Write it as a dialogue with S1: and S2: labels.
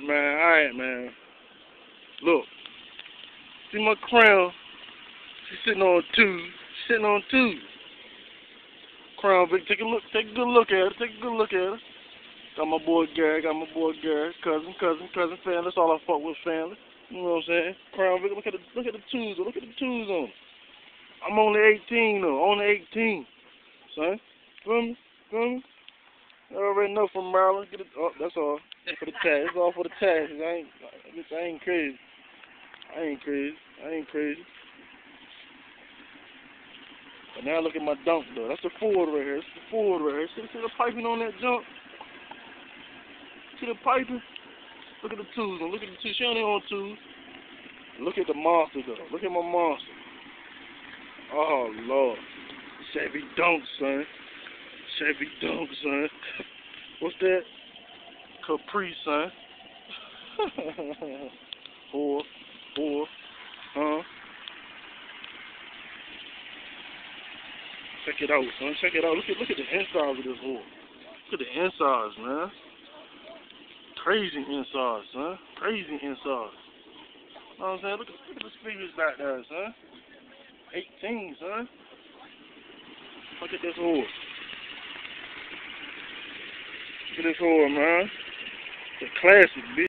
S1: man. Alright, man. Look. See my crown? She's sitting on two. Sitting on two. Crown Vic, take a look. Take a good look at her. Take a good look at her. Got my boy Gary. Got my boy Gary. Cousin, cousin, cousin, family. That's all I fuck with, family. You know what I'm saying? Crown Vic, look at the look at the twos. Look at the twos on. I'm only 18 though. Only 18. Son. Feel me? Feel me? I already know from Maryland. Get it. Oh, that's all for the tax. It's all for the tax. I ain't. I ain't crazy. I ain't crazy. I ain't crazy. But now look at my donk though. That's the Ford right here. That's the Ford right here. See, see the piping on that junk? See the piping? Look at the tools. Look at the two. She only on two. Look at the monster though. Look at my monster. Oh Lord. Chevy donk, son. Chevy donk, son. What's that? Capri, son. four, four, huh? Check it out, son. Check it out. Look at look at the insides of this whore. Look at the insides, man. Crazy insides, son. Crazy insides. You know what I'm saying? Look at look at the speakers back there, son. 18, son. Look at this whore. At this whore, man. It's a classic, bitch.